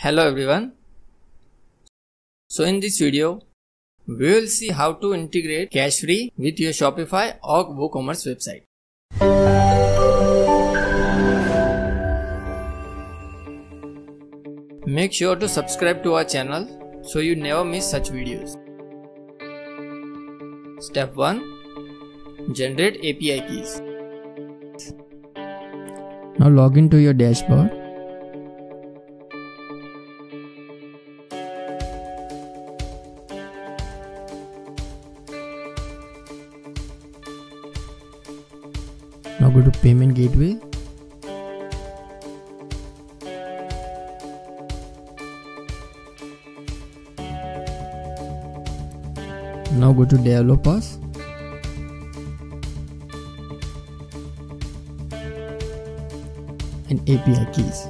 Hello everyone. So in this video, we will see how to integrate Cashfree with your Shopify or WooCommerce website. Make sure to subscribe to our channel so you never miss such videos. Step 1 Generate API keys. Now log into your dashboard. Now go to payment gateway. Now go to developers. and API keys.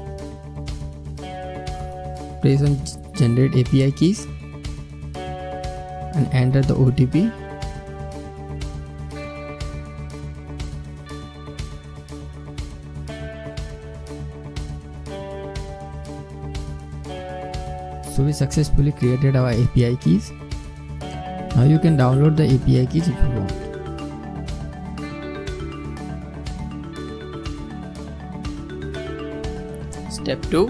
Press on generate API keys and enter the OTP. So we successfully created our API keys. Now you can download the API keys if you want. Step 2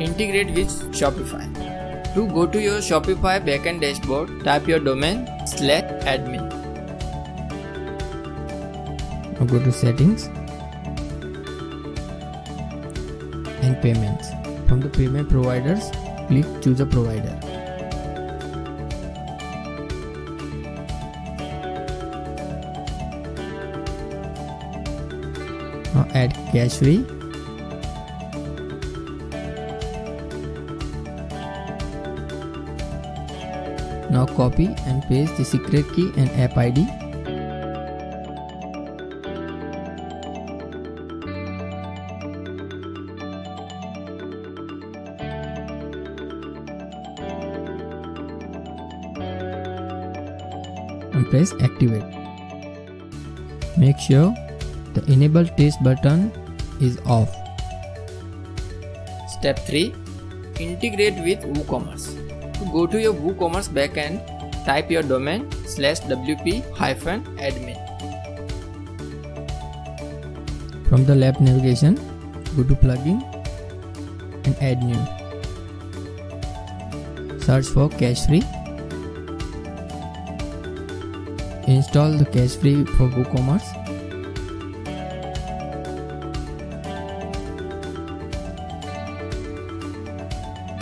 Integrate with Shopify. To go to your Shopify backend dashboard, type your domain slash admin. Now go to settings and payments. From the payment providers, click choose a provider. Now add Cashfree Now copy and paste the secret key and app ID. And press activate. Make sure the enable test button is off. Step 3 Integrate with WooCommerce. To go to your WooCommerce backend, type your domain slash wp hyphen admin. From the left navigation, go to plugin and add new. Search for Cashfree. Install the Cashfree for WooCommerce.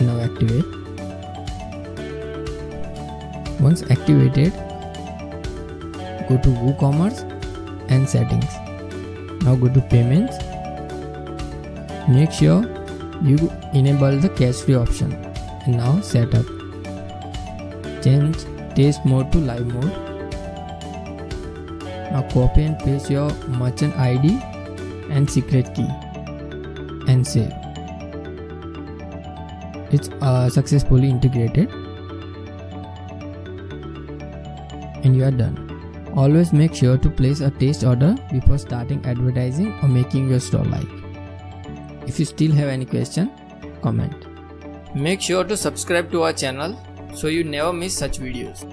Now activate. Once activated, go to WooCommerce and settings. Now go to payments. Make sure you enable the Cashfree option and now setup. Change test mode to live mode. Now copy and paste your merchant ID and secret key and save. It's uh, successfully integrated and you are done. Always make sure to place a test order before starting advertising or making your store live. If you still have any question, comment. Make sure to subscribe to our channel so you never miss such videos.